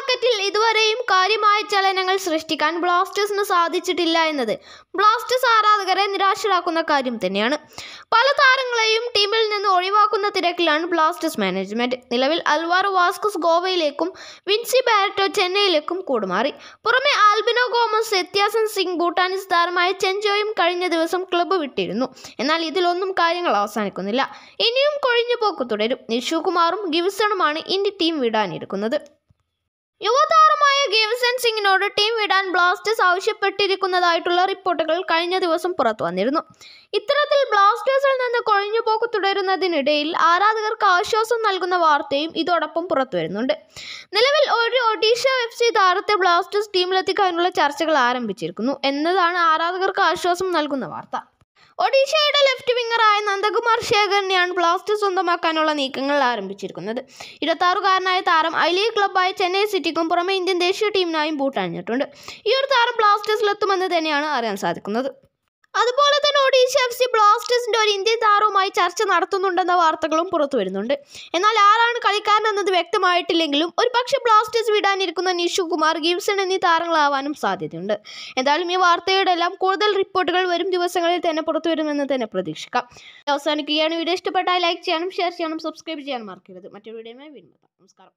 മാർക്കറ്റിൽ ഇതുവരെയും കാര്യമായ ചലനങ്ങൾ സൃഷ്ടിക്കാൻ ബ്ലാസ്റ്റേഴ്സിന് സാധിച്ചിട്ടില്ല എന്നത്. ബ്ലാസ്റ്റേഴ്സ് ആരാധകരെ നിരാശരാക്കുന്ന കാര്യം തന്നെയാണ്. പല താരങ്ങളെയും ടീമിൽ നിന്ന് ഒഴിവാക്കുന്ന തിരക്കിലാണ് ബ്ലാസ്റ്റേഴ്സ് മാനേജ്മെന്റ്. നിലവിൽ അൽവാറോ വാസ്കസ് ഗോവയിലേക്കും വിൻസി ബാരറ്റോ ചെന്നൈയിലേക്കും കൂടുമാറി. പുറമെ ആൽബിനോ ഗോമസ് വ്യത്യാസൻ സിംഗ് ഭൂട്ടാനിസ് താരമായ ചെഞ്ചോയും കഴിഞ്ഞ ദിവസം ക്ലബ്ബ് വിട്ടിരുന്നു. എന്നാൽ ഇതിലൊന്നും കാര്യങ്ങൾ അവസാനിക്കുന്നില്ല. ഇനിയും കൊഴിഞ്ഞു പോക്ക് തുടരും. നിഷുകുമാറും ഗിവിസണുമാണ് ഇന്ത്യ ടീം വിടാനിരിക്കുന്നത്. യുവതാരമായ ഗേവസൻ സിംഗിനോട് ടീം വിടാൻ ബ്ലാസ്റ്റേഴ്സ് ആവശ്യപ്പെട്ടിരിക്കുന്നതായിട്ടുള്ള റിപ്പോർട്ടുകൾ കഴിഞ്ഞ ദിവസം പുറത്തു വന്നിരുന്നു. ഇത്തരത്തിൽ ബ്ലാസ്റ്റേഴ്സിൽ നിന്ന് കൊഴിഞ്ഞുപോക്ക് തുടരുന്നതിനിടയിൽ ആരാധകർക്ക് ആശ്വാസം നൽകുന്ന വാർത്തയും ഇതോടൊപ്പം പുറത്തു വരുന്നുണ്ട്. നിലവിൽ ഒരു ഒഡീഷ എഫ് സി താരത്തെ ബ്ലാസ്റ്റേഴ്സ് ടീമിലെത്തിക്കാനുള്ള ചർച്ചകൾ ആരംഭിച്ചിരിക്കുന്നു എന്നതാണ് ആരാധകർക്ക് ആശ്വാസം നൽകുന്ന വാർത്ത. ഒഡീഷയുടെ ലെഫ്റ്റ് വിങ്ങറായ നന്ദകുമാർ ശേഖറിനെയാണ് ബ്ലാസ്റ്റേഴ്സ് സ്വന്തമാക്കാനുള്ള നീക്കങ്ങൾ ആരംഭിച്ചിരിക്കുന്നത്. ഇരുപത്താറുകാരനായ താരം ഐ ലീഗ് ക്ലബ്ബായ ചെന്നൈ സിറ്റിക്കും പുറമെ ഇന്ത്യൻ ദേശീയ ടീമിനായും ബൂട്ടണിഞ്ഞിട്ടുണ്ട്. ഈ ഒരു താരം ബ്ലാസ്റ്റേഴ്സിലെത്തുമെന്ന് തന്നെയാണ് അറിയാൻ സാധിക്കുന്നത്. അതുപോലെ ഒഡീഷ എഫ് സി ബ്ലാസ്റ്റേഴ്സിന്റെ ഒരു ഇന്ത്യൻ താരവുമായി ചർച്ച നടത്തുന്നുണ്ടെന്ന വാർത്തകളും പുറത്തു വരുന്നുണ്ട്. എന്നാൽ ആരാണ് കളിക്കാരൻ എന്നത് വ്യക്തമായിട്ടില്ലെങ്കിലും ഒരു പക്ഷേ ബ്ലാസ്റ്റേഴ്സ് വിടാനിരിക്കുന്ന നിഷു കുമാർ ഗിബ്സൺ എന്നീ താരങ്ങളാവാനും സാധ്യതയുണ്ട്. എന്തായാലും ഈ വാർത്തയുടെ എല്ലാം കൂടുതൽ റിപ്പോർട്ടുകൾ വരും ദിവസങ്ങളിൽ തന്നെ പുറത്തു വരുമെന്ന് തന്നെ പ്രതീക്ഷിക്കാം. അവസാനിക്കുകയാണ്. വീഡിയോ ഇഷ്ടപ്പെട്ടാൽ ലൈക്ക് ചെയ്യാനും ഷെയർ ചെയ്യാനും സബ്സ്ക്രൈബ് ചെയ്യാനും മറക്കരുത്. മറ്റൊരു വീഡിയോയുമായി വീണ്ടും. നമസ്കാരം.